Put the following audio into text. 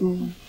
嗯。